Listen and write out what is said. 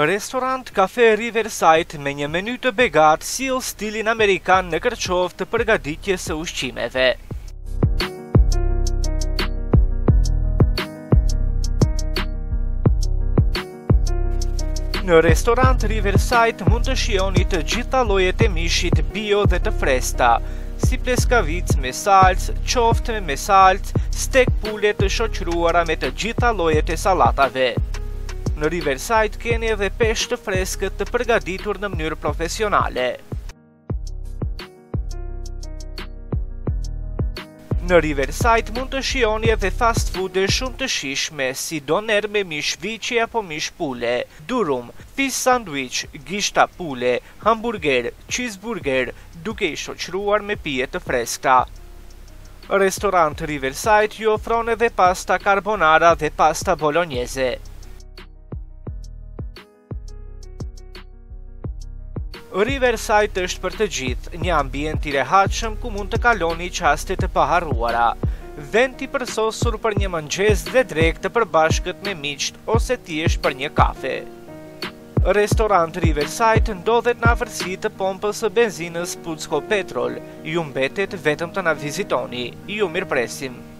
Restorant Cafe Riverside me një meny të begatë sjell stilin amerikan në Kërçovë të përgatitjes së ushqimeve. Në restorant Riverside mund të shijoni të gjitha llojet e mishit bio dhe të freskëta, si pleskavic me salcë, qofte me salcë, stek pule të shoqëruara me të gjitha llojet e sallatave. Në Riverside keni edhe peshk të freskët të përgatitur në mënyrë profesionale. Në Riverside mund të shijoni edhe fast food-e shumë të shishme si doner me mish viçi apo mish pule, durum, fish sandwich, gishta pule, hamburger, cheeseburger, duke i shoqëruar me pije të freskëta. Restorant Riverside ju ofron edhe pasta carbonara dhe pasta bolognese. Riverside është për të gjithë, një ambient i rehatshëm ku mund të kaloni çaste të paharruara. Vend i përsosur për një mëngjes dhe drekë të përbashkët me miqtë ose thjesht për një kafe. Restorant Riverside ndodhet në afërsi të pompës së benzinës Pucko Petrol. Ju mbetet vetëm të na vizitoni. Ju mirëpresim.